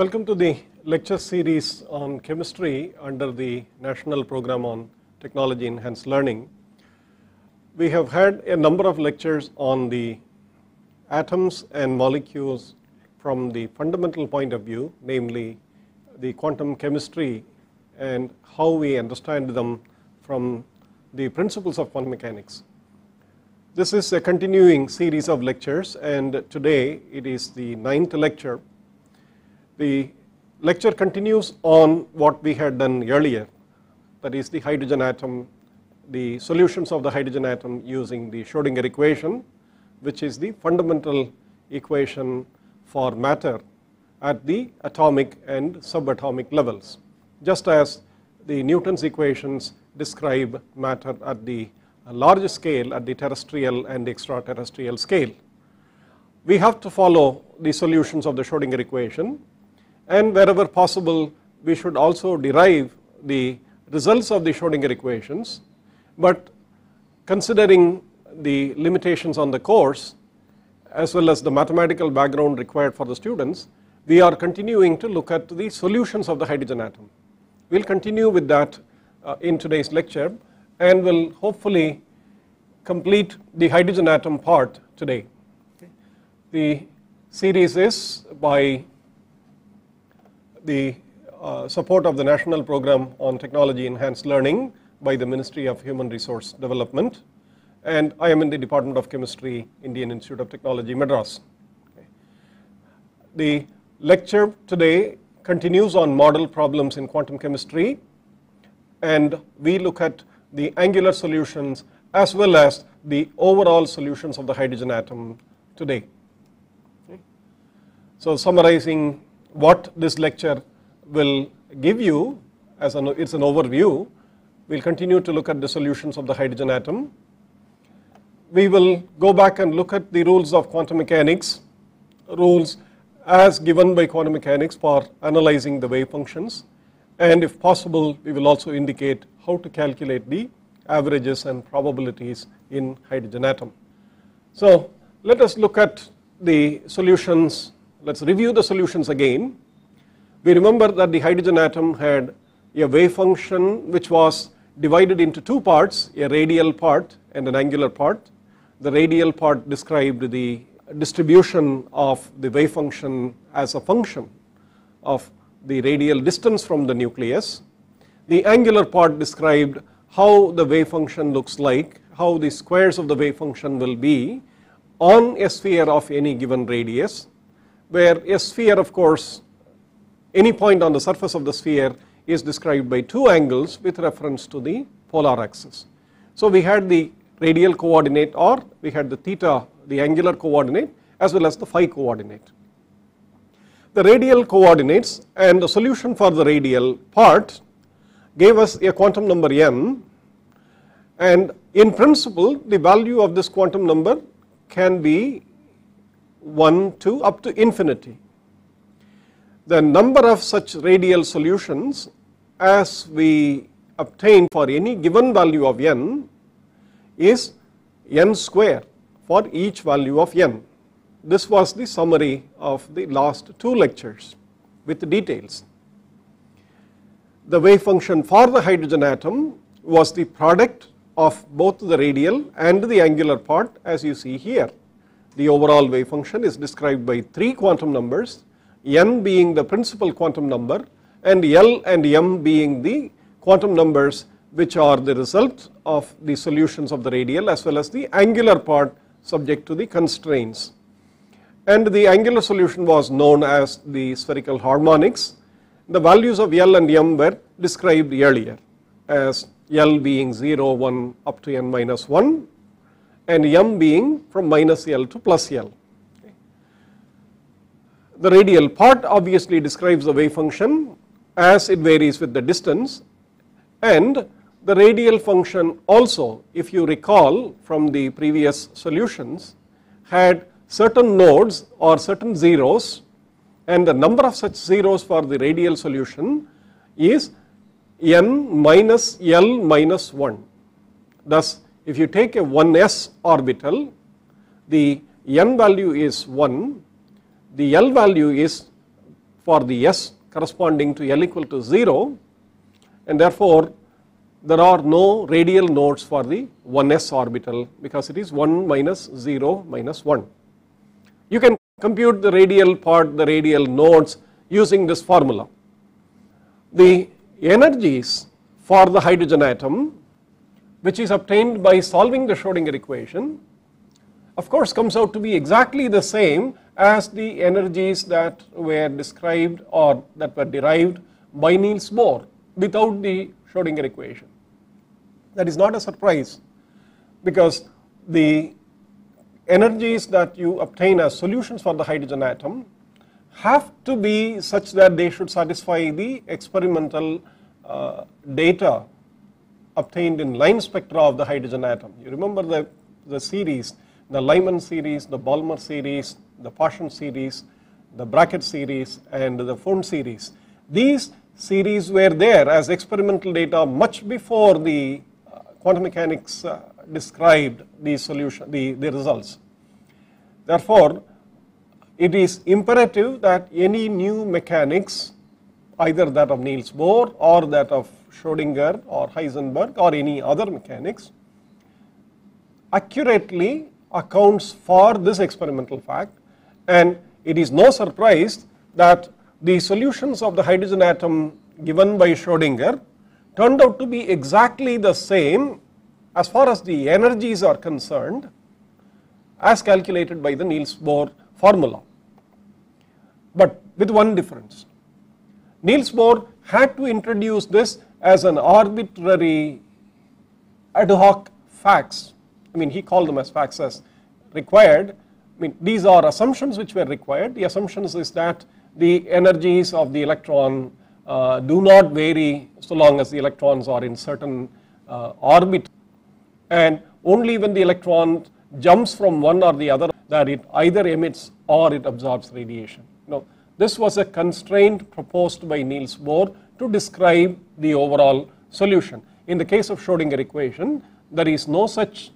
Welcome to the lecture series on chemistry under the National Program on Technology Enhanced Learning. We have had a number of lectures on the atoms and molecules from the fundamental point of view, namely the quantum chemistry and how we understand them from the principles of quantum mechanics. This is a continuing series of lectures and today it is the ninth lecture. The lecture continues on what we had done earlier that is the hydrogen atom, the solutions of the hydrogen atom using the Schrodinger equation which is the fundamental equation for matter at the atomic and subatomic levels just as the Newton's equations describe matter at the large scale at the terrestrial and extraterrestrial scale. We have to follow the solutions of the Schrodinger equation and wherever possible we should also derive the results of the Schrodinger equations, but considering the limitations on the course as well as the mathematical background required for the students, we are continuing to look at the solutions of the hydrogen atom. We will continue with that uh, in today's lecture and will hopefully complete the hydrogen atom part today. The series is by the uh, support of the National Program on Technology Enhanced Learning by the Ministry of Human Resource Development and I am in the Department of Chemistry, Indian Institute of Technology, Madras. Okay. The lecture today continues on model problems in quantum chemistry and we look at the angular solutions as well as the overall solutions of the hydrogen atom today. Okay. So summarizing what this lecture will give you as an, it's an overview, we'll continue to look at the solutions of the hydrogen atom. We will go back and look at the rules of quantum mechanics, rules as given by quantum mechanics for analyzing the wave functions. And if possible we will also indicate how to calculate the averages and probabilities in hydrogen atom. So let us look at the solutions, let us review the solutions again. We remember that the hydrogen atom had a wave function which was divided into two parts, a radial part and an angular part the radial part described the distribution of the wave function as a function of the radial distance from the nucleus. The angular part described how the wave function looks like, how the squares of the wave function will be on a sphere of any given radius, where a sphere of course any point on the surface of the sphere is described by two angles with reference to the polar axis. So we had the radial coordinate or we had the theta the angular coordinate as well as the phi coordinate. The radial coordinates and the solution for the radial part gave us a quantum number n and in principle the value of this quantum number can be 1 to up to infinity. The number of such radial solutions as we obtain for any given value of n is n square for each value of n. This was the summary of the last two lectures with the details. The wave function for the hydrogen atom was the product of both the radial and the angular part as you see here. The overall wave function is described by three quantum numbers, n being the principal quantum number and L and M being the quantum numbers which are the result of the solutions of the radial as well as the angular part subject to the constraints. And the angular solution was known as the spherical harmonics. The values of L and M were described earlier as L being 0, 1 up to n minus 1 and M being from minus L to plus L. The radial part obviously describes the wave function as it varies with the distance and the radial function also if you recall from the previous solutions had certain nodes or certain zeros and the number of such zeros for the radial solution is n minus L minus 1. Thus if you take a 1s orbital the n value is 1, the L value is for the s corresponding to L equal to 0 and therefore there are no radial nodes for the 1s orbital because it is 1 minus 0 minus 1. You can compute the radial part the radial nodes using this formula. The energies for the hydrogen atom which is obtained by solving the Schrodinger equation of course comes out to be exactly the same as the energies that were described or that were derived by Niels Bohr without the Schrodinger equation. That is not a surprise because the energies that you obtain as solutions for the hydrogen atom have to be such that they should satisfy the experimental uh, data obtained in line spectra of the hydrogen atom. You remember the, the series, the Lyman series, the Balmer series, the Paschen series, the Brackett series and the Pfund series. These series were there as experimental data much before the uh, quantum mechanics uh, described the solution, the, the results. Therefore, it is imperative that any new mechanics, either that of Niels Bohr or that of Schrodinger or Heisenberg or any other mechanics, accurately accounts for this experimental fact and it is no surprise that the solutions of the hydrogen atom given by Schrodinger turned out to be exactly the same as far as the energies are concerned as calculated by the Niels Bohr formula, but with one difference. Niels Bohr had to introduce this as an arbitrary ad hoc facts, I mean he called them as facts as required, I mean these are assumptions which were required, the assumptions is that the energies of the electron uh, do not vary so long as the electrons are in certain uh, orbit. And only when the electron jumps from one or the other that it either emits or it absorbs radiation. Now, this was a constraint proposed by Niels Bohr to describe the overall solution. In the case of Schrodinger equation, there is no such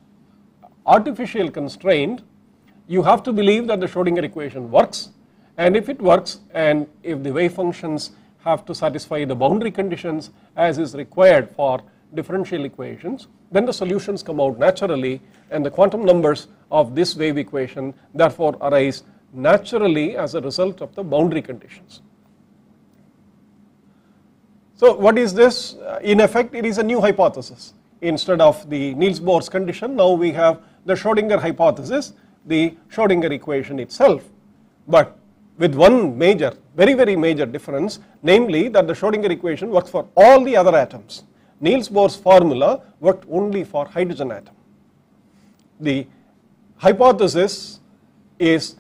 artificial constraint. You have to believe that the Schrodinger equation works and if it works and if the wave functions have to satisfy the boundary conditions as is required for differential equations, then the solutions come out naturally and the quantum numbers of this wave equation therefore arise naturally as a result of the boundary conditions. So what is this? Uh, in effect it is a new hypothesis instead of the Niels Bohr's condition now we have the Schrodinger hypothesis the Schrodinger equation itself but with one major very very major difference namely that the Schrodinger equation works for all the other atoms. Niels Bohr's formula worked only for hydrogen atom. The hypothesis is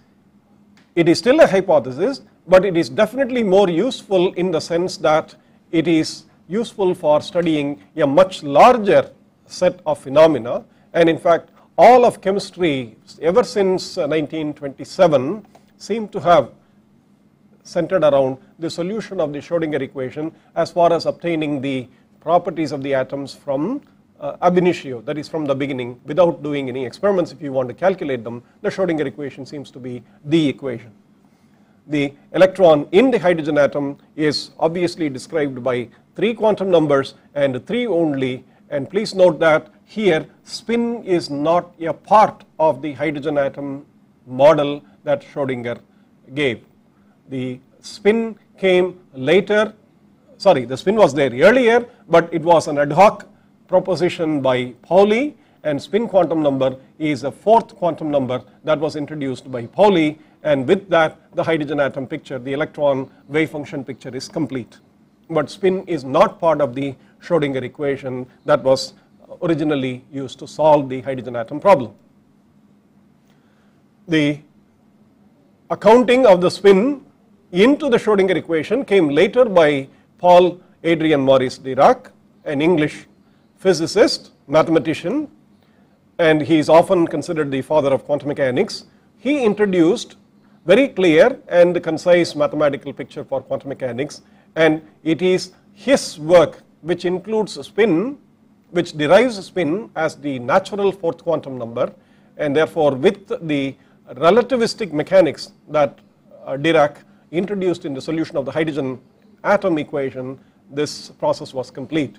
it is still a hypothesis but it is definitely more useful in the sense that it is useful for studying a much larger set of phenomena and in fact all of chemistry ever since 1927 uh, seem to have centered around the solution of the Schrodinger equation as far as obtaining the properties of the atoms from uh, ab initio that is from the beginning without doing any experiments if you want to calculate them the Schrodinger equation seems to be the equation. The electron in the hydrogen atom is obviously described by 3 quantum numbers and 3 only. And please note that here spin is not a part of the hydrogen atom model that Schrodinger gave. The spin came later. Sorry the spin was there earlier but it was an ad hoc proposition by Pauli. And spin quantum number is a fourth quantum number that was introduced by Pauli and with that the hydrogen atom picture the electron wave function picture is complete but spin is not part of the Schrodinger equation that was originally used to solve the hydrogen atom problem. The accounting of the spin into the Schrodinger equation came later by Paul Adrian Maurice Dirac, an English physicist, mathematician, and he is often considered the father of quantum mechanics. He introduced very clear and concise mathematical picture for quantum mechanics and it is his work which includes spin which derives spin as the natural fourth quantum number and therefore with the relativistic mechanics that uh, Dirac introduced in the solution of the hydrogen atom equation, this process was complete.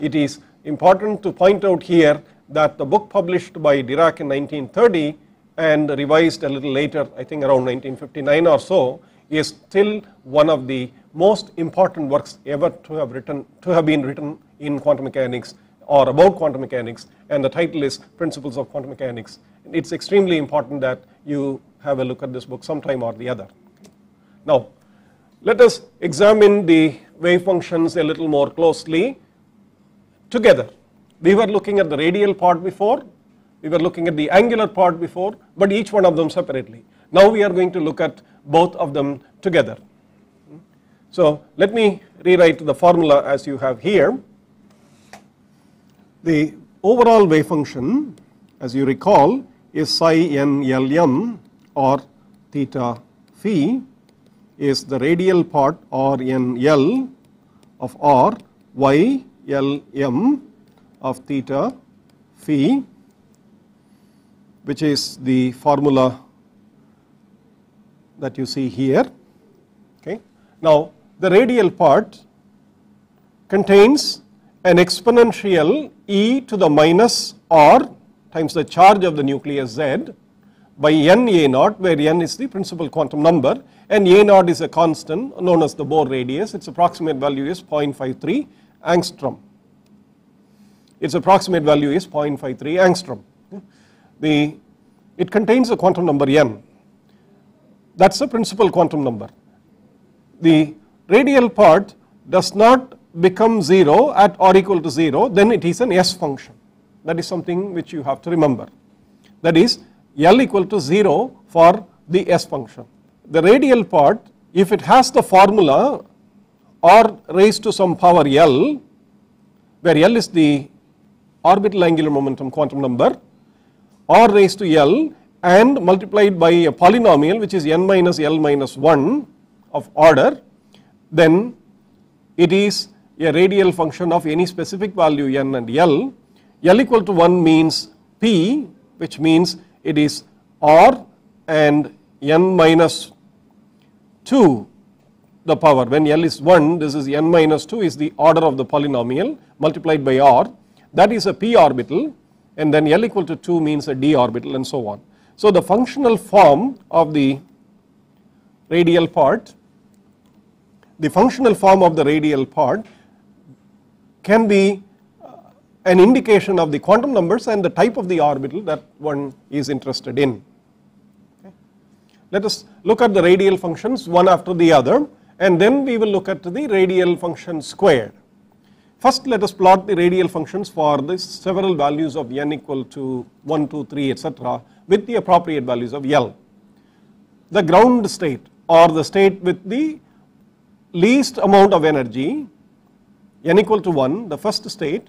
It is important to point out here that the book published by Dirac in 1930 and revised a little later, I think around 1959 or so, is still one of the most important works ever to have written, to have been written in quantum mechanics or about quantum mechanics and the title is Principles of Quantum Mechanics. It's extremely important that you have a look at this book sometime or the other. Now, let us examine the wave functions a little more closely together. We were looking at the radial part before, we were looking at the angular part before, but each one of them separately. Now we are going to look at both of them together. So let me rewrite the formula as you have here. The overall wave function as you recall is psi n l m or theta phi is the radial part r n l of r y l m of theta phi which is the formula that you see here. Okay. Now the radial part contains an exponential e to the minus r times the charge of the nucleus z by n a naught where n is the principal quantum number and a naught is a constant known as the Bohr radius its approximate value is 0.53 angstrom its approximate value is 0.53 angstrom the it contains a quantum number n. That is the principal quantum number. The radial part does not become 0 at or equal to 0 then it is an S function. That is something which you have to remember. That is L equal to 0 for the S function. The radial part if it has the formula r raised to some power L where L is the orbital angular momentum quantum number r raised to L and multiplied by a polynomial which is n minus L minus 1 of order then it is a radial function of any specific value n and L. L equal to 1 means P which means it is R and n minus 2 the power. When L is 1 this is n minus 2 is the order of the polynomial multiplied by R. That is a p orbital and then L equal to 2 means a d orbital and so on. So the functional form of the radial part the functional form of the radial part can be uh, an indication of the quantum numbers and the type of the orbital that one is interested in. Let us look at the radial functions one after the other and then we will look at the radial function squared. First let us plot the radial functions for the several values of n equal to 1, 2, 3 etc with the appropriate values of L. The ground state or the state with the least amount of energy n equal to 1 the first state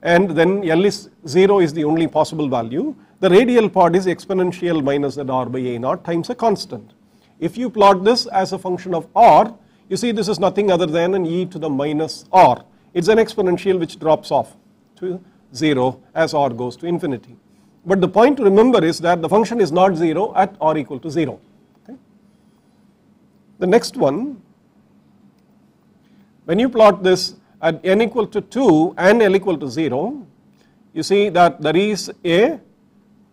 and then L is 0 is the only possible value the radial part is exponential minus the r by a naught times a constant. If you plot this as a function of r you see this is nothing other than an e to the minus r it is an exponential which drops off to 0 as r goes to infinity. But the point to remember is that the function is not 0 at r equal to 0. Okay. The next one when you plot this at n equal to 2 and l equal to 0 you see that there is a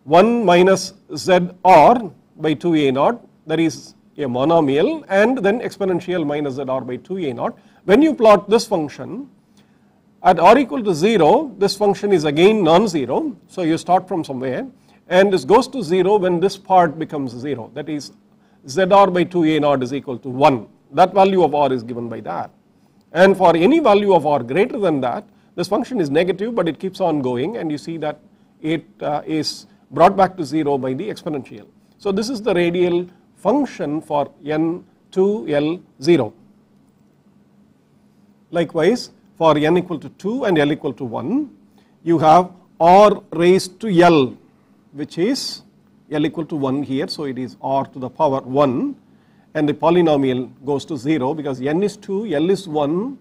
1 minus z r by 2 a naught there is a monomial and then exponential minus z r by 2 a naught. When you plot this function at r equal to 0 this function is again non-zero. So you start from somewhere. And this goes to 0 when this part becomes 0 that is zr by 2 a naught is equal to 1 that value of r is given by that. And for any value of r greater than that this function is negative but it keeps on going. And you see that it uh, is brought back to 0 by the exponential. So this is the radial function for n to L 0. Likewise for n equal to 2 and L equal to 1 you have r raised to L which is L equal to 1 here. So it is r to the power 1 and the polynomial goes to 0 because n is 2, L is 1,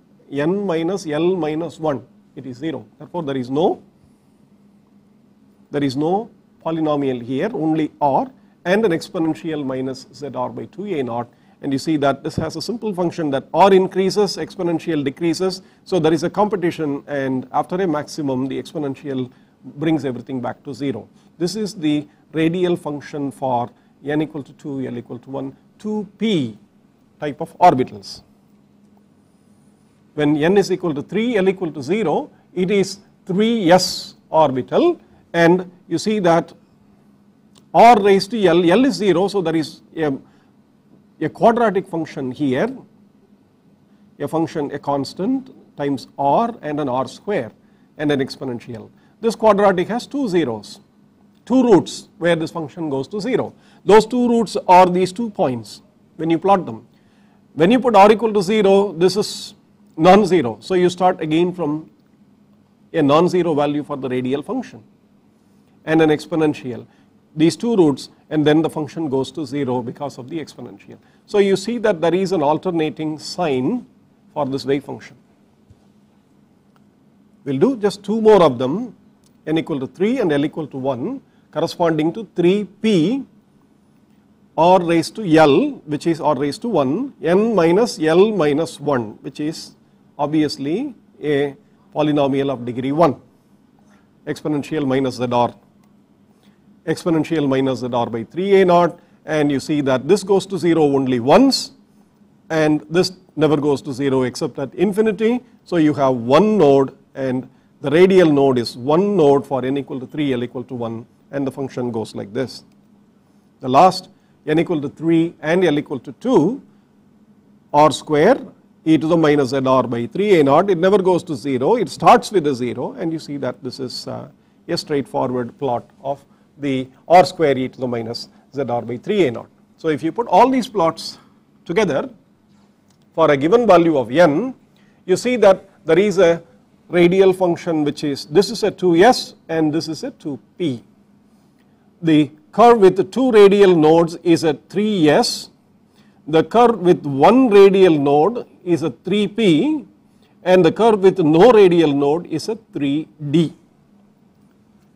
n minus L minus 1 it is 0 therefore there is no there is no polynomial here only r and an exponential minus z r by 2 a naught and you see that this has a simple function that r increases exponential decreases so there is a competition and after a maximum the exponential brings everything back to 0. This is the radial function for n equal to 2 l equal to 1 2p type of orbitals. When n is equal to 3 l equal to 0 it is 3s orbital and you see that r raised to l, l is 0 so there is a a quadratic function here, a function a constant times r and an r square and an exponential. This quadratic has two zeros, two roots where this function goes to 0. Those two roots are these two points when you plot them. When you put r equal to 0, this is non-zero. So you start again from a non-zero value for the radial function and an exponential these two roots and then the function goes to 0 because of the exponential. So you see that there is an alternating sign for this wave function. We will do just two more of them n equal to 3 and l equal to 1 corresponding to 3p r raised to l which is r raised to 1 n minus l minus 1 which is obviously a polynomial of degree 1 exponential minus z r exponential minus z r by 3 a naught and you see that this goes to 0 only once and this never goes to 0 except at infinity. So you have one node and the radial node is one node for n equal to 3 l equal to 1 and the function goes like this. The last n equal to 3 and l equal to 2 r square e to the minus z r by 3 a naught it never goes to 0 it starts with a 0 and you see that this is uh, a straightforward plot of the r square e to the minus z r by 3 a naught. So if you put all these plots together for a given value of n you see that there is a radial function which is this is a 2s and this is a 2p. The curve with the two radial nodes is a 3s, the curve with one radial node is a 3p and the curve with no radial node is a 3d.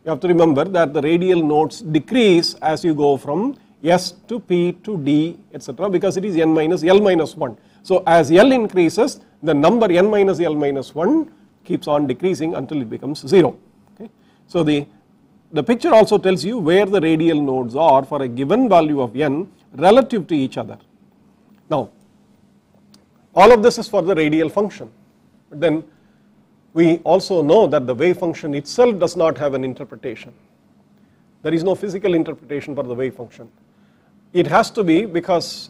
You have to remember that the radial nodes decrease as you go from S to P to D etc because it is n minus L minus 1. So as L increases the number n minus L minus 1 keeps on decreasing until it becomes 0. Okay. So the, the picture also tells you where the radial nodes are for a given value of n relative to each other. Now all of this is for the radial function but then we also know that the wave function itself does not have an interpretation. There is no physical interpretation for the wave function. It has to be because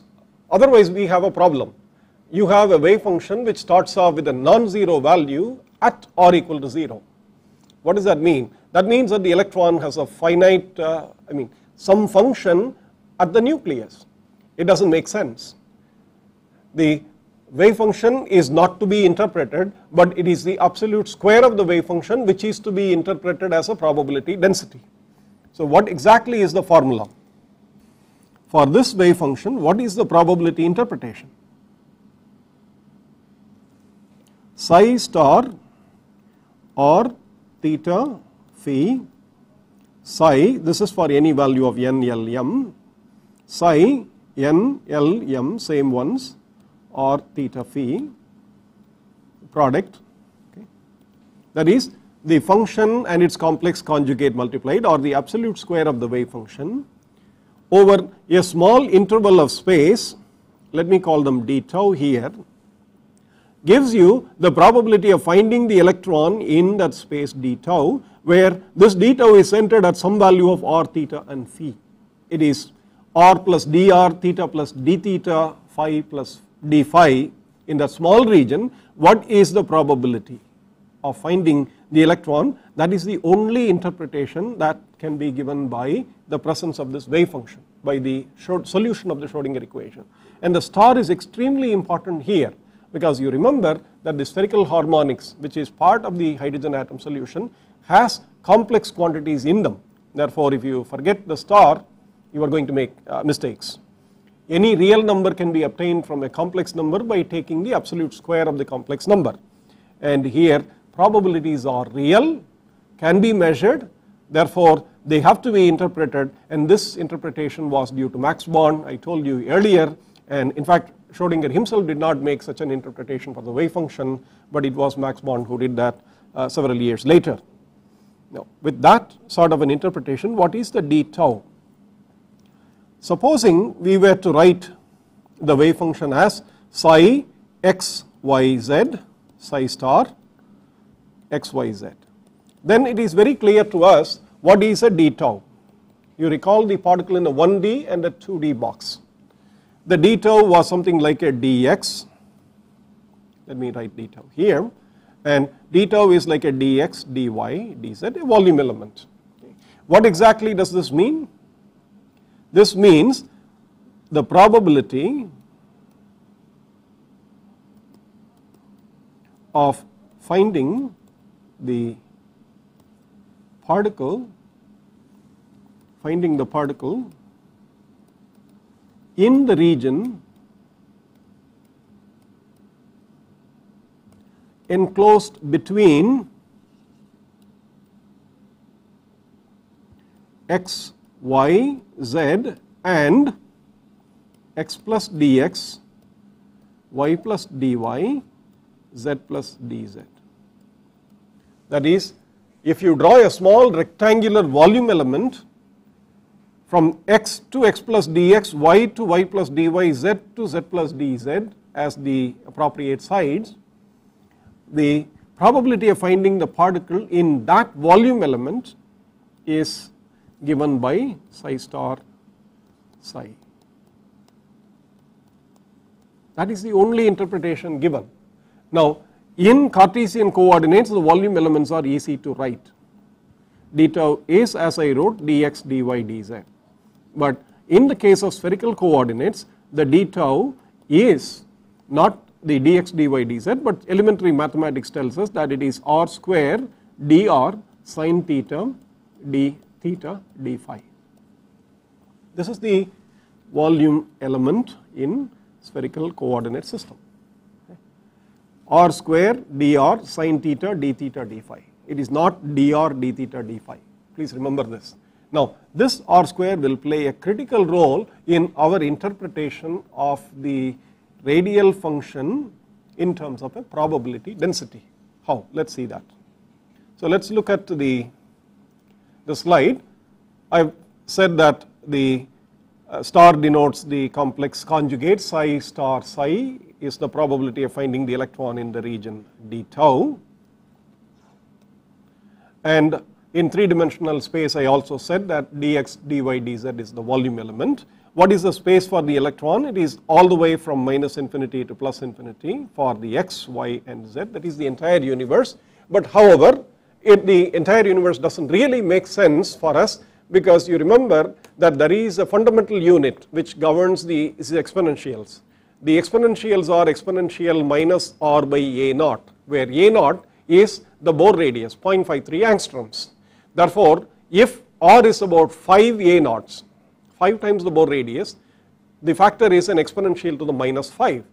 otherwise we have a problem. You have a wave function which starts off with a non-zero value at or equal to 0. What does that mean? That means that the electron has a finite, uh, I mean some function at the nucleus. It does not make sense. The wave function is not to be interpreted but it is the absolute square of the wave function which is to be interpreted as a probability density. So what exactly is the formula? For this wave function what is the probability interpretation? Psi star or theta phi psi this is for any value of n l m psi n l m same ones or theta phi product okay. that is the function and its complex conjugate multiplied or the absolute square of the wave function over a small interval of space let me call them d tau here gives you the probability of finding the electron in that space d tau where this d tau is centered at some value of r theta and phi. It is r plus dr theta plus d theta phi plus d phi in that small region what is the probability of finding the electron? That is the only interpretation that can be given by the presence of this wave function by the solution of the Schrodinger equation. And the star is extremely important here because you remember that the spherical harmonics which is part of the hydrogen atom solution has complex quantities in them. Therefore if you forget the star you are going to make uh, mistakes any real number can be obtained from a complex number by taking the absolute square of the complex number and here probabilities are real can be measured therefore they have to be interpreted and this interpretation was due to Max Born I told you earlier And in fact, Schrodinger himself did not make such an interpretation for the wave function, but it was Max Born who did that uh, several years later. Now, with that sort of an interpretation, what is the d tau? Supposing we were to write the wave function as psi x y z psi star x y z, then it is very clear to us what is a d tau. You recall the particle in a 1D and a 2D box. The d tau was something like a dx, let me write d tau here and d tau is like a dx, dy, dz, a volume element. What exactly does this mean? This means the probability of finding the particle, finding the particle in the region enclosed between x y, z and x plus dx, y plus dy, z plus dz. That is if you draw a small rectangular volume element from x to x plus dx, y to y plus dy, z to z plus dz as the appropriate sides, the probability of finding the particle in that volume element is given by psi star psi. That is the only interpretation given. Now in Cartesian coordinates the volume elements are easy to write. d tau is as I wrote dx dy dz. But in the case of spherical coordinates the d tau is not the dx dy dz but elementary mathematics tells us that it is r square dr sine theta d theta d phi. This is the volume element in spherical coordinate system r square dr sine theta d theta d phi. It is not dr d theta d phi. Please remember this. Now, this r square will play a critical role in our interpretation of the radial function in terms of a probability density. How? Let us see that. So, let us look at the the slide, I have said that the uh, star denotes the complex conjugate psi star psi is the probability of finding the electron in the region d tau. And in 3 dimensional space I also said that dx dy dz is the volume element. What is the space for the electron? It is all the way from minus infinity to plus infinity for the x, y and z that is the entire universe. But however, it, the entire universe does not really make sense for us because you remember that there is a fundamental unit which governs the, the exponentials. The exponentials are exponential minus r by a naught where a naught is the Bohr radius 0.53 angstroms. Therefore, if r is about 5 a naughts 5 times the Bohr radius the factor is an exponential to the minus 5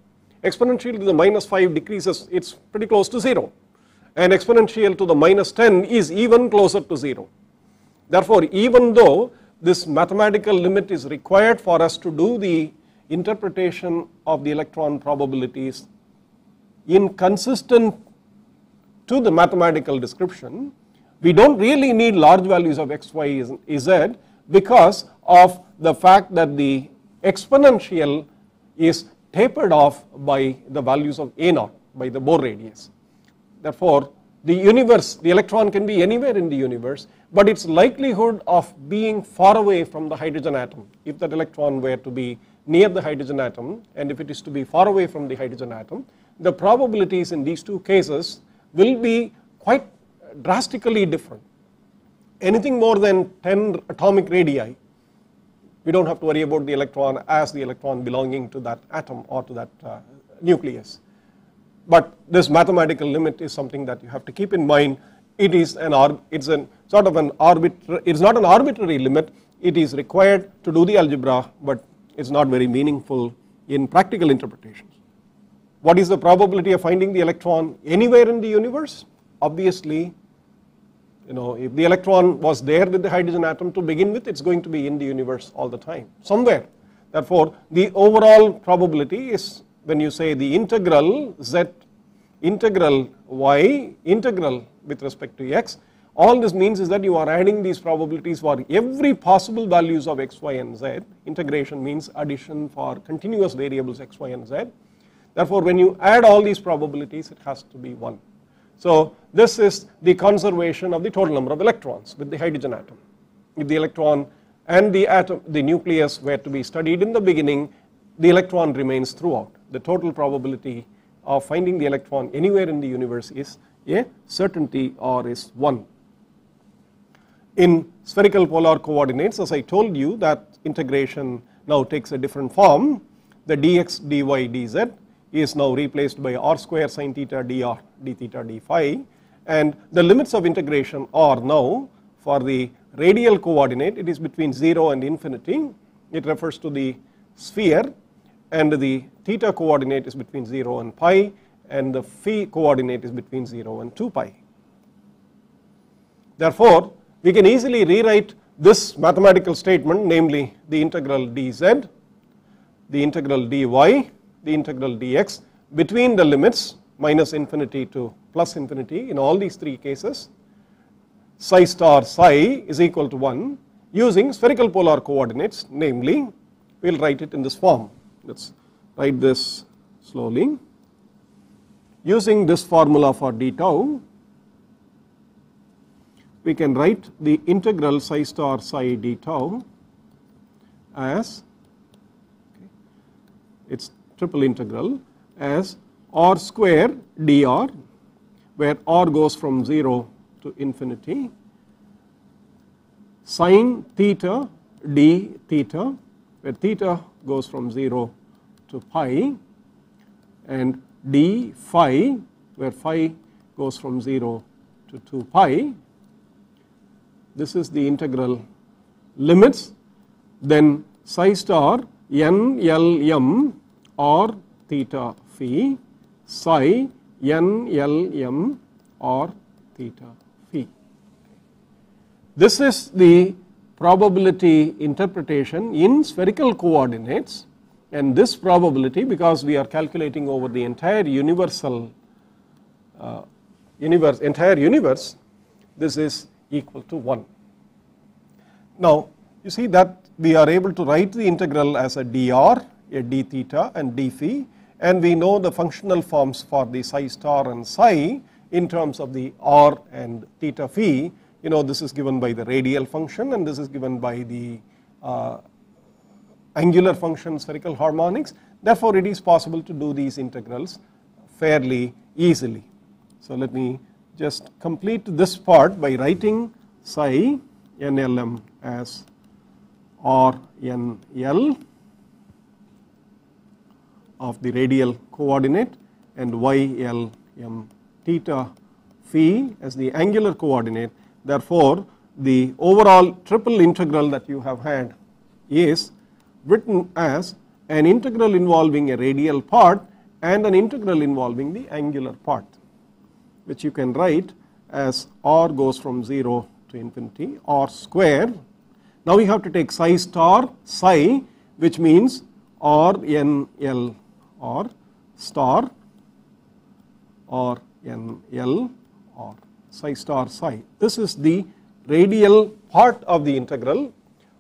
exponential to the minus 5 decreases it is pretty close to 0 and exponential to the minus 10 is even closer to 0. Therefore, even though this mathematical limit is required for us to do the interpretation of the electron probabilities inconsistent to the mathematical description, we do not really need large values of x, y, z because of the fact that the exponential is tapered off by the values of a naught by the Bohr radius. Therefore, the universe, the electron can be anywhere in the universe, but its likelihood of being far away from the hydrogen atom, if that electron were to be near the hydrogen atom and if it is to be far away from the hydrogen atom, the probabilities in these two cases will be quite drastically different. Anything more than 10 atomic radii, we do not have to worry about the electron as the electron belonging to that atom or to that uh, nucleus but this mathematical limit is something that you have to keep in mind. It is an it's an sort of an arbitrary it's not an arbitrary limit. It is required to do the algebra but it's not very meaningful in practical interpretations. What is the probability of finding the electron anywhere in the universe? Obviously you know if the electron was there with the hydrogen atom to begin with it's going to be in the universe all the time somewhere. Therefore, the overall probability is when you say the integral z integral y integral with respect to x all this means is that you are adding these probabilities for every possible values of x, y and z. Integration means addition for continuous variables x, y and z. Therefore, when you add all these probabilities it has to be 1. So, this is the conservation of the total number of electrons with the hydrogen atom. If the electron and the atom the nucleus were to be studied in the beginning the electron remains throughout. The total probability of finding the electron anywhere in the universe is a certainty or is 1 in spherical polar coordinates as I told you that integration now takes a different form. The dx dy dz is now replaced by r square sin theta dr d theta d phi. And the limits of integration are now for the radial coordinate it is between 0 and infinity. It refers to the sphere and the theta coordinate is between 0 and pi and the phi coordinate is between 0 and 2 pi. Therefore, we can easily rewrite this mathematical statement namely the integral dz, the integral dy, the integral dx between the limits minus infinity to plus infinity in all these three cases psi star psi is equal to 1 using spherical polar coordinates namely we will write it in this form let us write this slowly. Using this formula for d tau we can write the integral psi star psi d tau as okay, its triple integral as r square dr where r goes from 0 to infinity sine theta d theta where theta goes from 0 to pi and d phi where phi goes from 0 to 2 pi this is the integral limits then psi star n l m or theta phi psi n l m or theta phi. This is the probability interpretation in spherical coordinates. And this probability because we are calculating over the entire universal uh, universe entire universe this is equal to 1. Now you see that we are able to write the integral as a dr, a d theta and d phi. And we know the functional forms for the psi star and psi in terms of the r and theta phi you know this is given by the radial function and this is given by the uh, angular function spherical harmonics therefore it is possible to do these integrals fairly easily. So let me just complete this part by writing psi NLM as RNL of the radial coordinate and YLM theta phi as the angular coordinate. Therefore, the overall triple integral that you have had is written as an integral involving a radial part and an integral involving the angular part which you can write as r goes from 0 to infinity r square. Now we have to take psi star psi which means r n l or star or n l or psi star psi. This is the radial part of the integral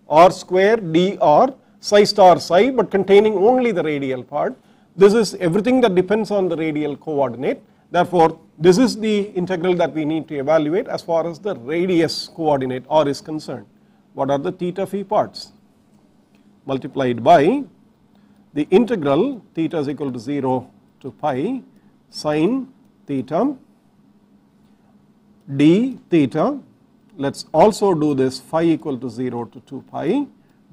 r square dr psi star psi but containing only the radial part. This is everything that depends on the radial coordinate Therefore, this is the integral that we need to evaluate as far as the radius coordinate r is concerned. What are the theta phi parts? Multiplied by the integral theta is equal to 0 to pi sine theta d theta. Let us also do this phi equal to 0 to 2 pi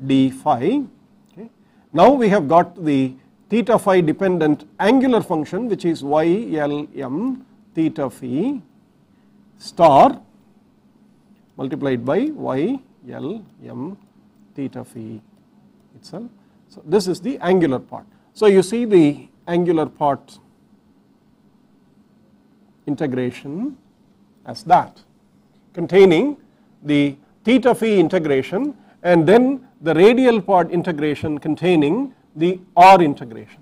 d phi. Okay. Now we have got the theta phi dependent angular function which is y l m theta phi star multiplied by y l m theta phi itself. So, this is the angular part. So, you see the angular part integration as that containing the theta phi integration and then the radial part integration containing the R integration.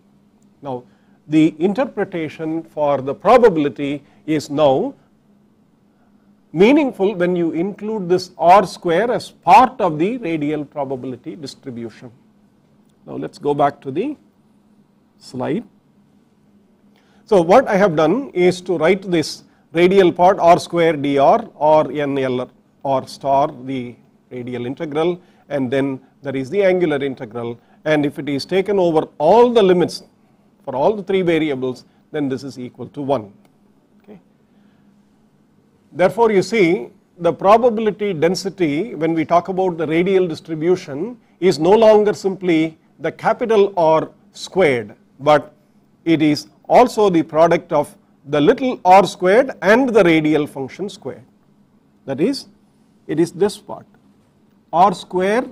Now, the interpretation for the probability is now meaningful when you include this R square as part of the radial probability distribution. Now, let us go back to the slide. So, what I have done is to write this radial part r square dr or nl or star the radial integral and then there is the angular integral and if it is taken over all the limits for all the three variables then this is equal to 1. Okay. Therefore, you see the probability density when we talk about the radial distribution is no longer simply the capital R squared, but it is also the product of the little r squared and the radial function squared. That is, it is this part r square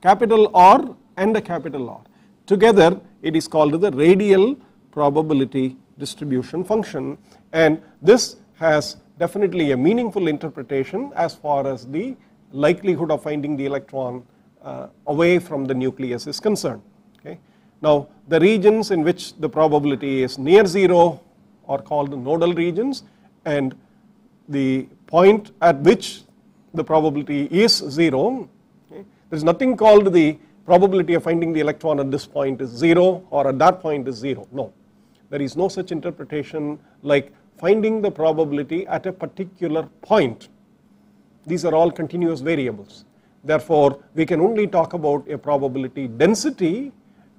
capital R and a capital R. Together it is called the radial probability distribution function and this has definitely a meaningful interpretation as far as the likelihood of finding the electron uh, away from the nucleus is concerned. Okay. Now the regions in which the probability is near 0 are called the nodal regions and the point at which the probability is 0 okay. there is nothing called the probability of finding the electron at this point is 0 or at that point is 0 no. There is no such interpretation like finding the probability at a particular point. These are all continuous variables. Therefore we can only talk about a probability density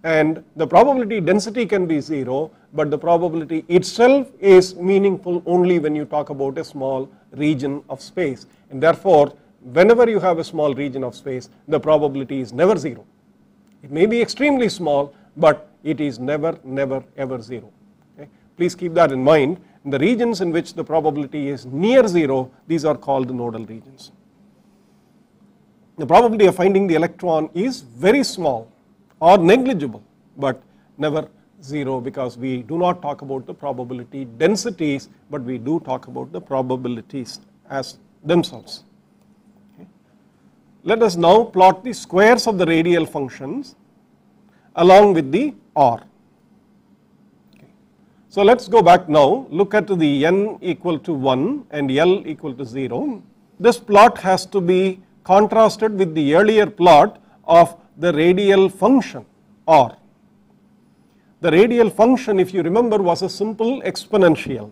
and the probability density can be 0 but the probability itself is meaningful only when you talk about a small region of space and therefore whenever you have a small region of space the probability is never 0. It may be extremely small but it is never never ever 0 okay. Please keep that in mind in the regions in which the probability is near 0 these are called nodal regions. The probability of finding the electron is very small or negligible but never 0 because we do not talk about the probability densities but we do talk about the probabilities as themselves. Okay. Let us now plot the squares of the radial functions along with the R. So let us go back now look at the n equal to 1 and L equal to 0. This plot has to be contrasted with the earlier plot of the radial function R. The radial function if you remember was a simple exponential.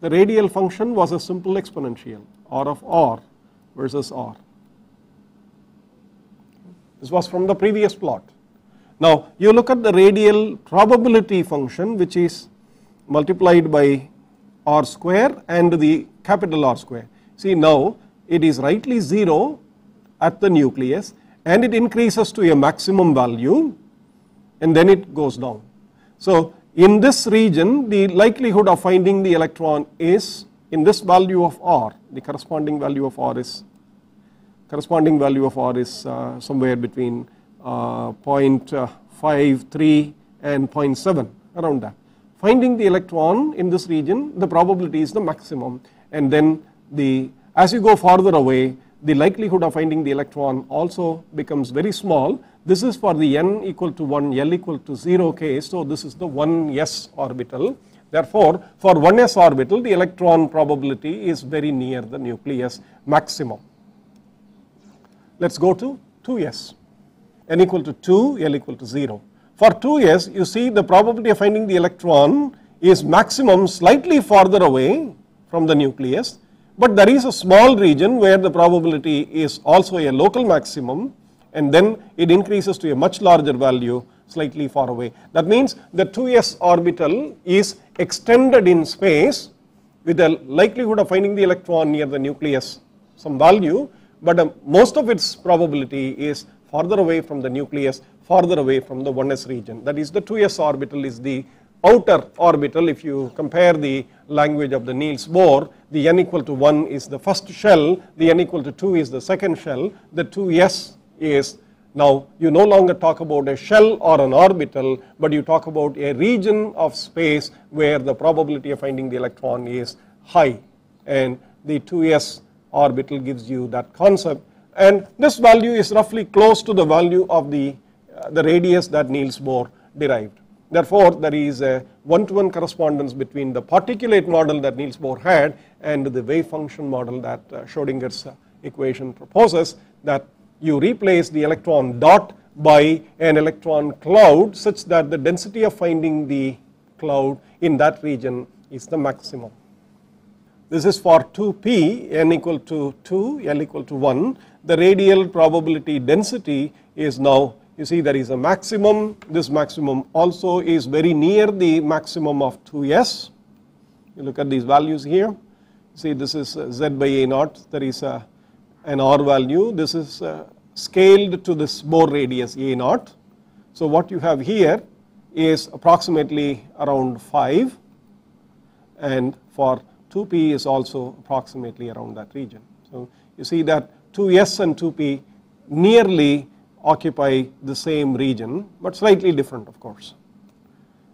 The radial function was a simple exponential R of R versus R. This was from the previous plot. Now you look at the radial probability function which is multiplied by R square and the capital R square. See now it is rightly 0 at the nucleus and it increases to a maximum value and then it goes down. So in this region the likelihood of finding the electron is in this value of r the corresponding value of r is corresponding value of r is uh, somewhere between uh, 0.53 and 0.7 around that. Finding the electron in this region the probability is the maximum and then the as you go farther away the likelihood of finding the electron also becomes very small. This is for the n equal to 1, L equal to 0 case. So this is the 1s orbital. Therefore, for 1s orbital the electron probability is very near the nucleus maximum. Let us go to 2s, n equal to 2, L equal to 0. For 2s you see the probability of finding the electron is maximum slightly farther away from the nucleus but there is a small region where the probability is also a local maximum and then it increases to a much larger value slightly far away. That means the 2s orbital is extended in space with a likelihood of finding the electron near the nucleus some value but uh, most of its probability is farther away from the nucleus farther away from the 1s region that is the 2s orbital is the outer orbital if you compare the language of the Niels Bohr the n equal to 1 is the first shell the n equal to 2 is the second shell. The 2s is now you no longer talk about a shell or an orbital but you talk about a region of space where the probability of finding the electron is high. And the 2s orbital gives you that concept. And this value is roughly close to the value of the, uh, the radius that Niels Bohr derived. Therefore, there is a one to one correspondence between the particulate model that Niels Bohr had and the wave function model that uh, Schrodinger's uh, equation proposes that you replace the electron dot by an electron cloud such that the density of finding the cloud in that region is the maximum. This is for 2p n equal to 2 l equal to 1 the radial probability density is now you see there is a maximum. This maximum also is very near the maximum of 2s you look at these values here. See this is z by a naught. There is a, an r value. This is uh, scaled to this Bohr radius a naught. So what you have here is approximately around 5 and for 2p is also approximately around that region. So you see that 2s and 2p nearly occupy the same region but slightly different of course.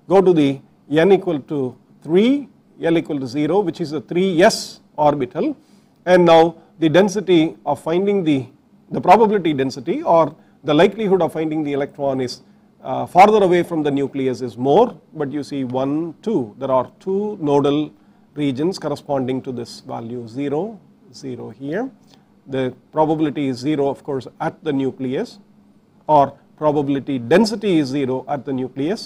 Go to the n equal to 3 l equal to 0 which is a 3s orbital. And now the density of finding the, the probability density or the likelihood of finding the electron is uh, farther away from the nucleus is more but you see 1 2 there are two nodal regions corresponding to this value 0 0 here. The probability is 0 of course at the nucleus or probability density is 0 at the nucleus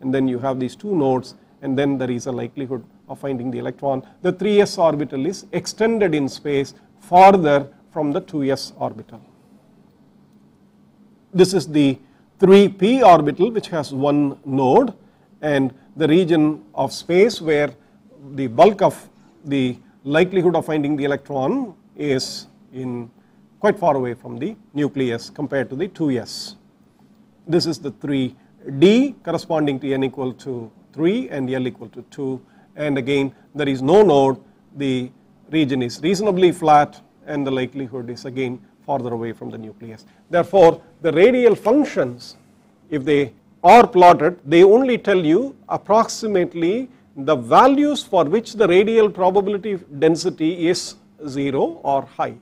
and then you have these two nodes and then there is a likelihood of finding the electron. The 3s orbital is extended in space farther from the 2s orbital. This is the 3p orbital which has one node and the region of space where the bulk of the likelihood of finding the electron is in quite far away from the nucleus compared to the 2s. This is the 3d corresponding to n equal to 3 and l equal to 2 and again there is no node the region is reasonably flat and the likelihood is again farther away from the nucleus. Therefore, the radial functions if they are plotted they only tell you approximately the values for which the radial probability density is 0 or high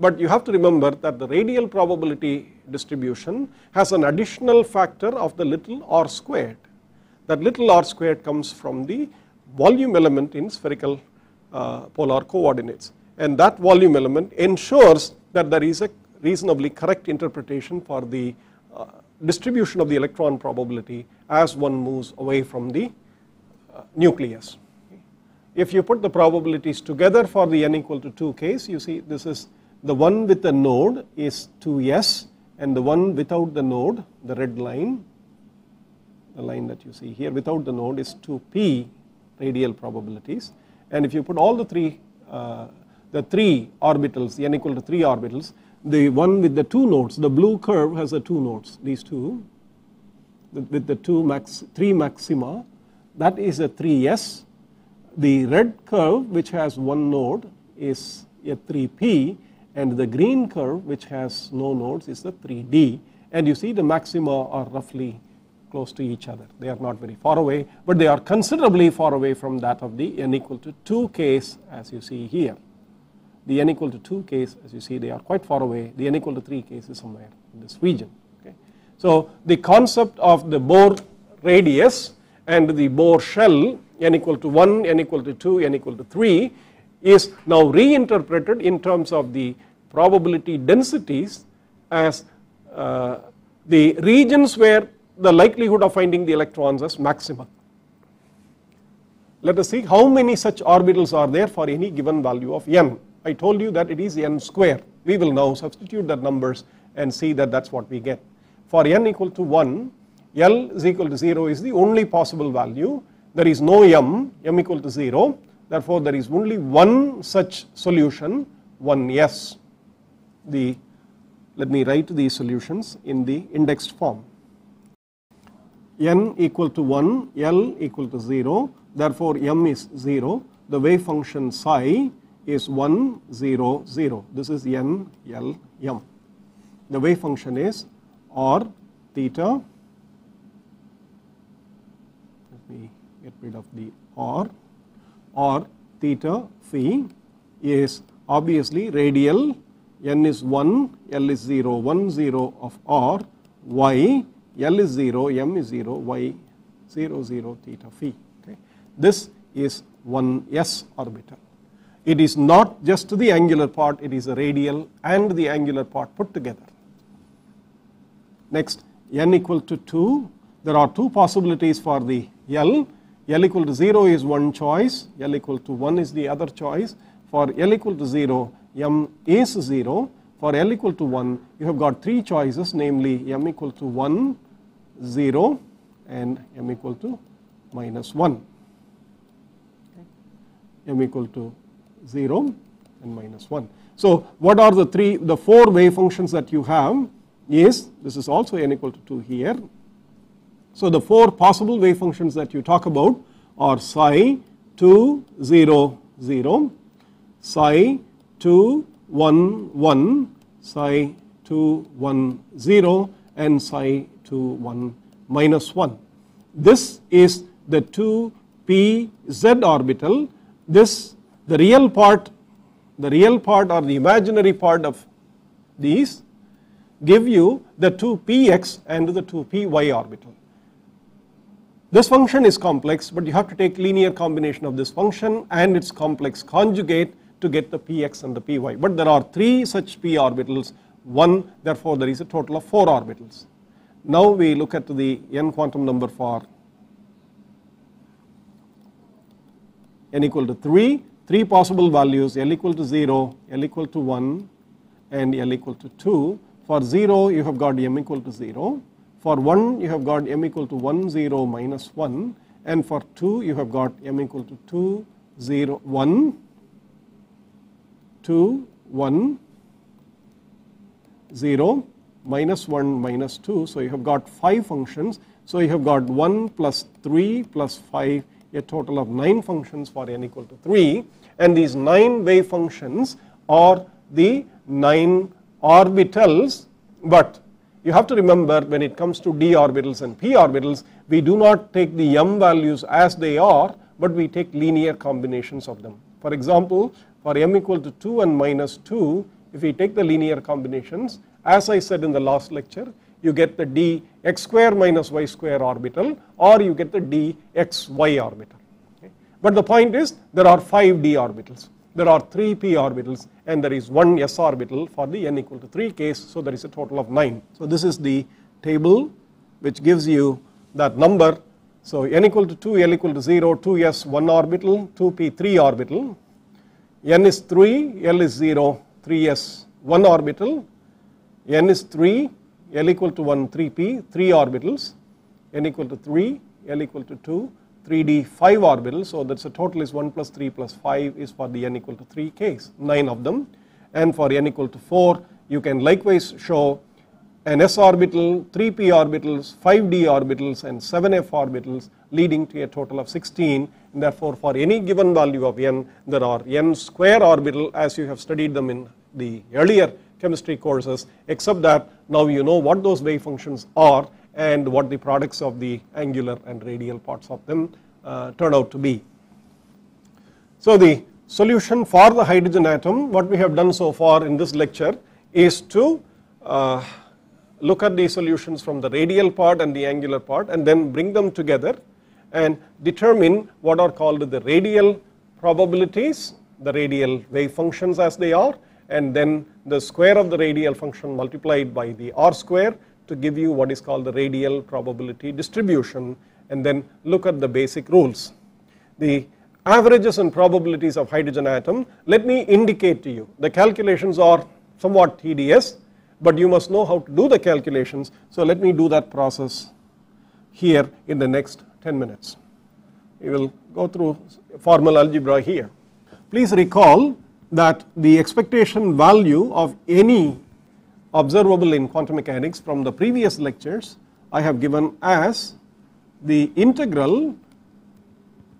but you have to remember that the radial probability distribution has an additional factor of the little r squared. That little r squared comes from the volume element in spherical uh, polar coordinates and that volume element ensures that there is a reasonably correct interpretation for the uh, distribution of the electron probability as one moves away from the uh, nucleus. If you put the probabilities together for the n equal to 2 case you see this is the one with the node is 2s and the one without the node the red line the line that you see here without the node is 2p radial probabilities. And if you put all the three uh, the three orbitals the n equal to 3 orbitals the one with the two nodes the blue curve has the two nodes these two with the two max 3 maxima that is a 3s the red curve which has one node is a 3p and the green curve which has no nodes is the 3D and you see the maxima are roughly close to each other. They are not very far away but they are considerably far away from that of the n equal to 2 case as you see here. The n equal to 2 case as you see they are quite far away the n equal to 3 case is somewhere in this region. Okay. So the concept of the Bohr radius and the Bohr shell n equal to 1, n equal to 2, n equal to 3 is now reinterpreted in terms of the probability densities as uh, the regions where the likelihood of finding the electrons is maximum. Let us see how many such orbitals are there for any given value of n. I told you that it is n square. We will now substitute the numbers and see that that is what we get. For n equal to 1, L is equal to 0 is the only possible value. There is no m, m equal to 0 Therefore, there is only one such solution, one s. The, let me write these solutions in the indexed form. n equal to 1, L equal to 0, therefore m is 0. The wave function psi is 1, 0, 0. This is n, L, m. The wave function is r theta, let me get rid of the r or theta phi is obviously radial n is 1, L is 0, 1 0 of r, y, L is 0, m is 0, y 0 0 theta phi. Okay. This is one s orbital. It is not just the angular part, it is a radial and the angular part put together. Next, n equal to 2, there are two possibilities for the L. L equal to 0 is one choice, L equal to 1 is the other choice. For L equal to 0, m is 0. For L equal to 1, you have got three choices, namely m equal to 1, 0 and m equal to minus 1, m equal to 0 and minus 1. So, what are the three, the four wave functions that you have is, this is also n equal to 2 here. So, the four possible wave functions that you talk about are psi 2, 0, 0, psi 2, 1, 1, psi 2, 1, 0 and psi 2, 1, minus 1. This is the 2 p z orbital. This the real part, the real part or the imaginary part of these give you the 2 px and the 2 py orbital. This function is complex, but you have to take linear combination of this function and its complex conjugate to get the px and the py. But there are three such p orbitals, one therefore there is a total of 4 orbitals. Now we look at the n quantum number for n equal to 3, 3 possible values L equal to 0, L equal to 1 and L equal to 2. For 0 you have got m equal to 0, for 1 you have got m equal to 1 0 minus 1 and for 2 you have got m equal to 2 0 1 2 1 0 minus 1 minus 2. So, you have got 5 functions. So, you have got 1 plus 3 plus 5 a total of 9 functions for n equal to 3 and these 9 wave functions are the 9 orbitals, but you have to remember when it comes to d orbitals and p orbitals we do not take the m values as they are, but we take linear combinations of them. For example, for m equal to 2 and minus 2 if we take the linear combinations as I said in the last lecture you get the d x square minus y square orbital or you get the d x y orbital. Okay. But the point is there are 5 d orbitals, there are 3 p orbitals and there is 1 s orbital for the n equal to 3 case. So, there is a total of 9. So, this is the table which gives you that number. So, n equal to 2, l equal to 0, 2 s 1 orbital, 2 p 3 orbital, n is 3, l is 0, 3 s 1 orbital, n is 3, L equal to 1 3p 3 orbitals, n equal to 3, L equal to 2, 3d 5 orbitals. So, that is a total is 1 plus 3 plus 5 is for the n equal to 3 case 9 of them. And for n equal to 4 you can likewise show an s orbital, 3p orbitals, 5d orbitals and 7f orbitals leading to a total of 16 and therefore for any given value of n there are n square orbital as you have studied them in the earlier chemistry courses except that now you know what those wave functions are and what the products of the angular and radial parts of them uh, turn out to be. So, the solution for the hydrogen atom what we have done so far in this lecture is to uh, look at the solutions from the radial part and the angular part and then bring them together and determine what are called the radial probabilities, the radial wave functions as they are and then the square of the radial function multiplied by the r square to give you what is called the radial probability distribution and then look at the basic rules. The averages and probabilities of hydrogen atom let me indicate to you the calculations are somewhat tedious but you must know how to do the calculations. So, let me do that process here in the next 10 minutes. We will go through formal algebra here. Please recall that the expectation value of any observable in quantum mechanics from the previous lectures I have given as the integral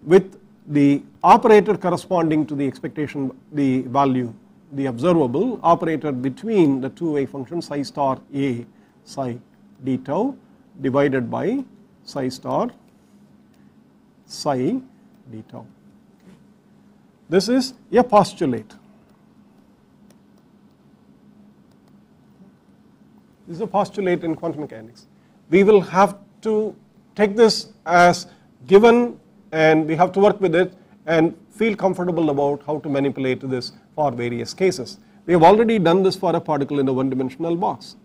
with the operator corresponding to the expectation the value the observable operator between the two wave functions psi star a psi d tau divided by psi star psi d tau. This is a postulate this is a postulate in quantum mechanics. We will have to take this as given and we have to work with it and feel comfortable about how to manipulate this for various cases. We have already done this for a particle in a one dimensional box.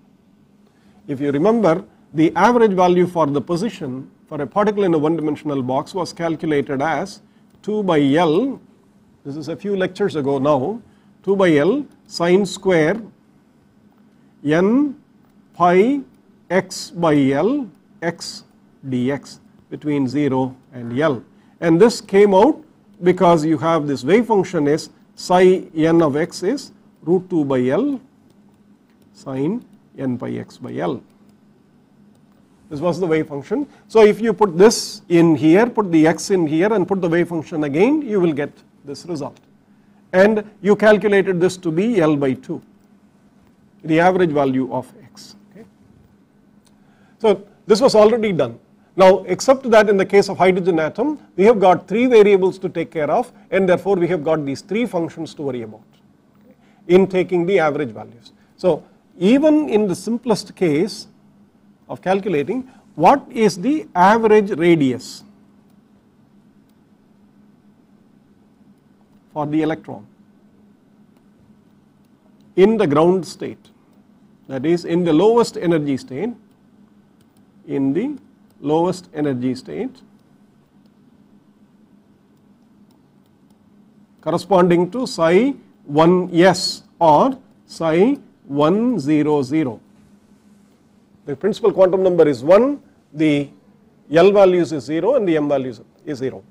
If you remember the average value for the position for a particle in a one dimensional box was calculated as 2 by L, this is a few lectures ago now, 2 by L sine square n pi x by L x dx between 0 and L. And this came out because you have this wave function is psi n of x is root 2 by L sine n pi x by L. This was the wave function. So if you put this in here, put the x in here and put the wave function again, you will get this result. And you calculated this to be L by 2, the average value of. So this was already done. Now except that in the case of hydrogen atom, we have got three variables to take care of and therefore we have got these three functions to worry about okay, in taking the average values. So even in the simplest case of calculating what is the average radius for the electron in the ground state that is in the lowest energy state in the lowest energy state corresponding to psi 1s or psi 100 the principal quantum number is 1, the L values is 0 and the M values is 0.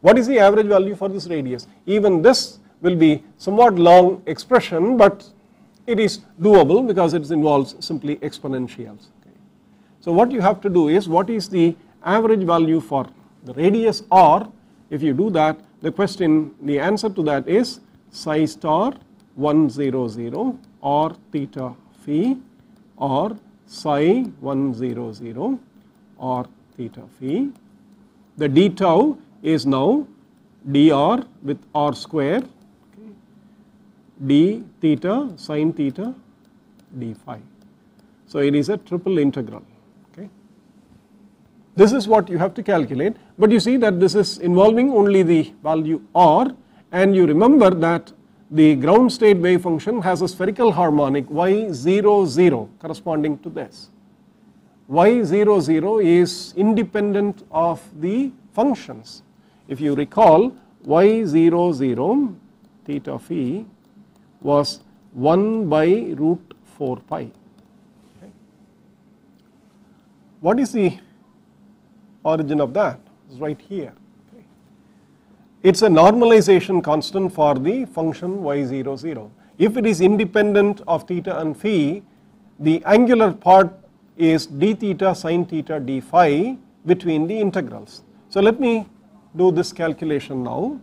What is the average value for this radius? Even this will be somewhat long expression but it is doable because it involves simply exponentials. So what you have to do is what is the average value for the radius r if you do that the question the answer to that is psi star 100 or theta phi or psi 100 or theta phi. The d tau is now dr with r square okay, d theta sine theta d phi. So it is a triple integral. This is what you have to calculate, but you see that this is involving only the value r and you remember that the ground state wave function has a spherical harmonic y00 0 corresponding to this. y00 0 is independent of the functions. If you recall y00 0 theta phi was 1 by root 4 pi. What is the origin of that is right here. It is a normalization constant for the function y00. 0. If it is independent of theta and phi, the angular part is d theta sin theta d phi between the integrals. So let me do this calculation now.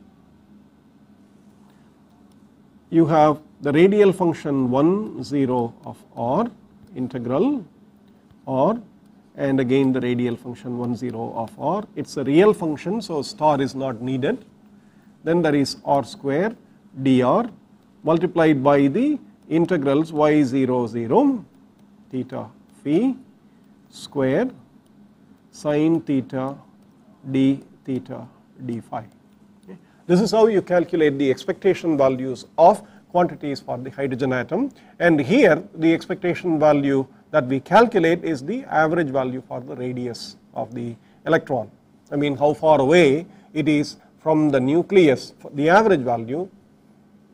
You have the radial function 1 0 of r integral r and again the radial function 1 0 of r. It is a real function so star is not needed then there is r square dr multiplied by the integrals y00 0 theta phi square sine theta d theta d phi. This is how you calculate the expectation values of quantities for the hydrogen atom and here the expectation value that we calculate is the average value for the radius of the electron. I mean how far away it is from the nucleus. The average value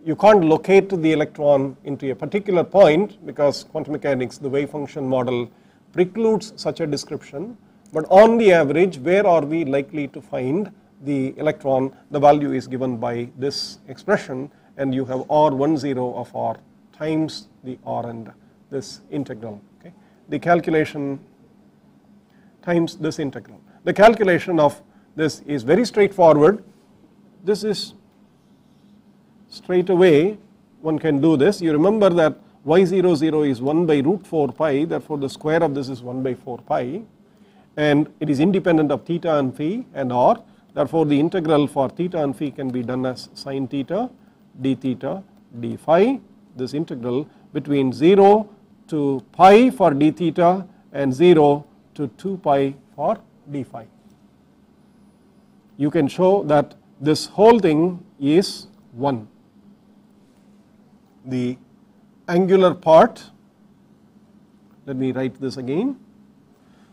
you can't locate the electron into a particular point because quantum mechanics the wave function model precludes such a description. But on the average where are we likely to find the electron? The value is given by this expression and you have r10 of r times the r and this integral the calculation times this integral. The calculation of this is very straightforward. This is straight away one can do this. You remember that y00 is 1 by root 4 pi therefore the square of this is 1 by 4 pi and it is independent of theta and phi and r. Therefore the integral for theta and phi can be done as sine theta d theta d phi. This integral between 0 to pi for d theta and 0 to 2 pi for d phi. You can show that this whole thing is 1. The angular part, let me write this again,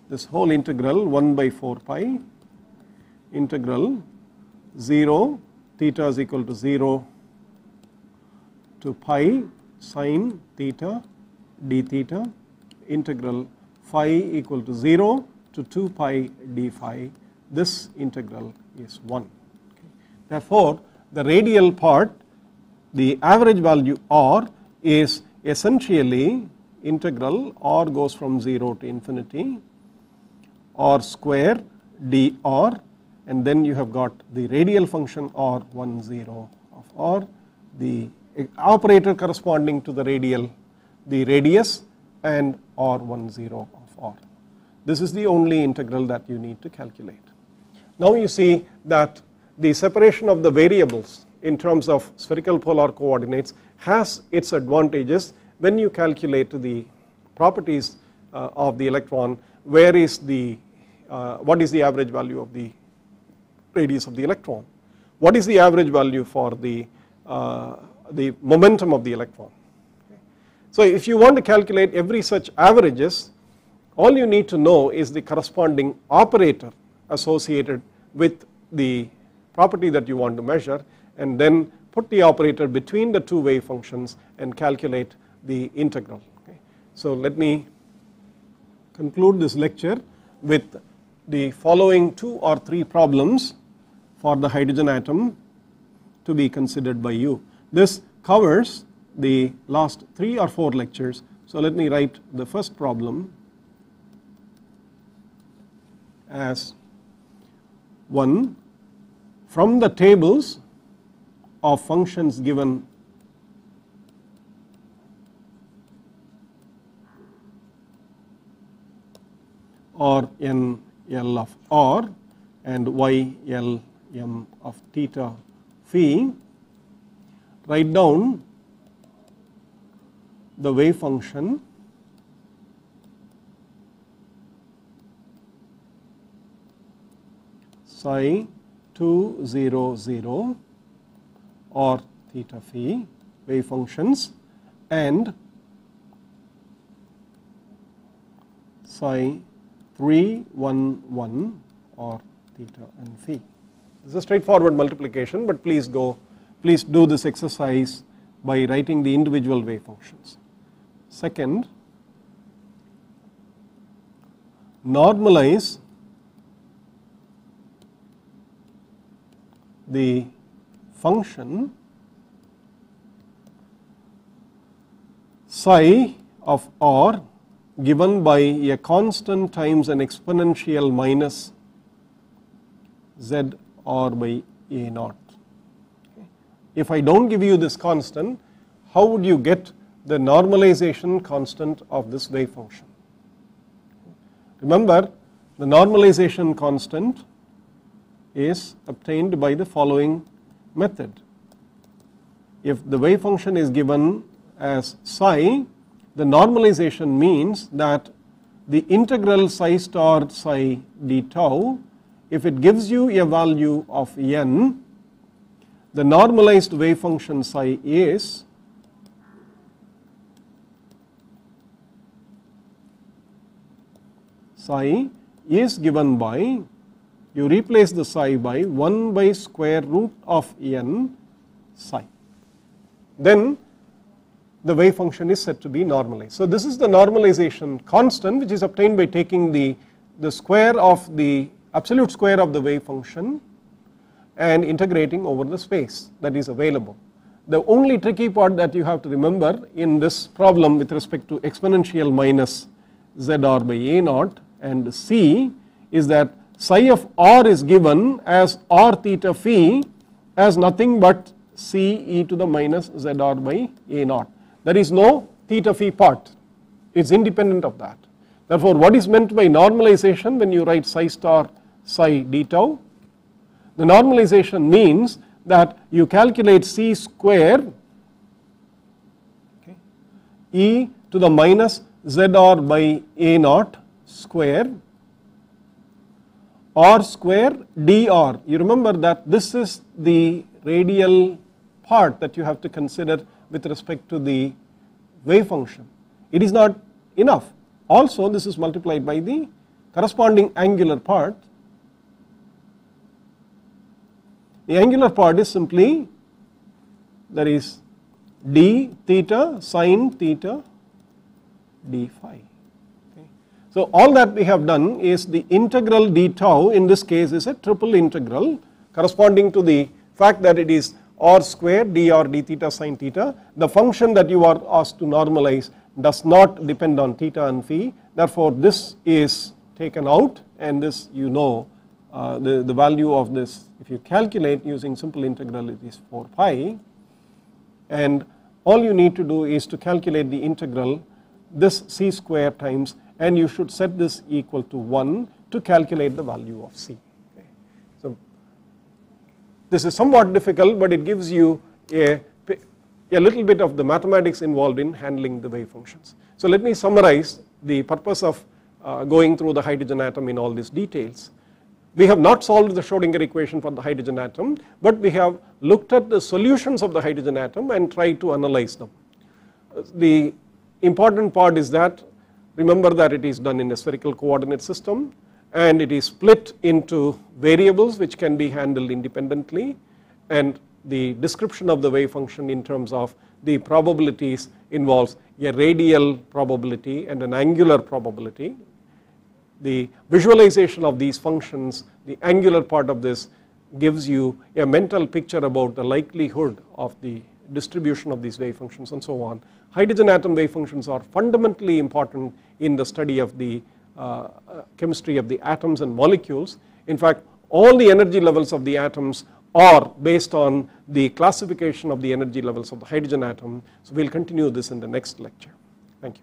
this whole integral 1 by 4 pi integral 0 theta is equal to 0 to pi sine theta d theta integral phi equal to 0 to 2 pi d phi this integral is 1. Okay. Therefore, the radial part the average value r is essentially integral r goes from 0 to infinity r square dr and then you have got the radial function r 1 0 of r the operator corresponding to the radial the radius and r 1 0 of r. This is the only integral that you need to calculate. Now you see that the separation of the variables in terms of spherical polar coordinates has its advantages when you calculate the properties uh, of the electron where is the uh, what is the average value of the radius of the electron, what is the average value for the, uh, the momentum of the electron. So if you want to calculate every such averages all you need to know is the corresponding operator associated with the property that you want to measure and then put the operator between the two wave functions and calculate the integral. Okay. So let me conclude this lecture with the following two or three problems for the hydrogen atom to be considered by you. This covers the last three or four lectures. So let me write the first problem as one from the tables of functions given or n L of r and y L m of theta phi write down the wave function psi 2 0 0 or theta phi wave functions and psi 3 1 1 or theta and phi. This is a straightforward multiplication but please go please do this exercise by writing the individual wave functions. Second normalize the function psi of r given by a constant times an exponential minus z r by a naught. If I do not give you this constant, how would you get the normalization constant of this wave function? Remember the normalization constant is obtained by the following method. If the wave function is given as psi the normalization means that the integral psi star psi d tau if it gives you a value of n the normalized wave function psi is psi is given by you replace the psi by 1 by square root of n psi then the wave function is said to be normalized. So this is the normalization constant which is obtained by taking the, the square of the absolute square of the wave function and integrating over the space that is available. The only tricky part that you have to remember in this problem with respect to exponential minus zr by a naught and c is that psi of r is given as r theta phi as nothing but c e to the minus zr by a naught there is no theta phi part it is independent of that. Therefore, what is meant by normalization when you write psi star psi d tau? The normalization means that you calculate c square okay, e to the minus ZR by A naught square R square dr. You remember that this is the radial part that you have to consider with respect to the wave function. It is not enough. Also this is multiplied by the corresponding angular part. The angular part is simply that is d theta sine theta d phi. So all that we have done is the integral d tau in this case is a triple integral corresponding to the fact that it is r square dr d theta sine theta. The function that you are asked to normalize does not depend on theta and phi therefore this is taken out and this you know uh, the, the value of this if you calculate using simple integral it is 4 pi and all you need to do is to calculate the integral this c square times and you should set this equal to 1 to calculate the value of C. Okay. So this is somewhat difficult but it gives you a, a little bit of the mathematics involved in handling the wave functions. So let me summarize the purpose of uh, going through the hydrogen atom in all these details. We have not solved the Schrodinger equation for the hydrogen atom but we have looked at the solutions of the hydrogen atom and tried to analyze them. The important part is that Remember that it is done in a spherical coordinate system and it is split into variables which can be handled independently and the description of the wave function in terms of the probabilities involves a radial probability and an angular probability. The visualization of these functions, the angular part of this gives you a mental picture about the likelihood of the distribution of these wave functions and so on. Hydrogen atom wave functions are fundamentally important in the study of the uh, uh, chemistry of the atoms and molecules. In fact, all the energy levels of the atoms are based on the classification of the energy levels of the hydrogen atom. So we'll continue this in the next lecture. Thank you.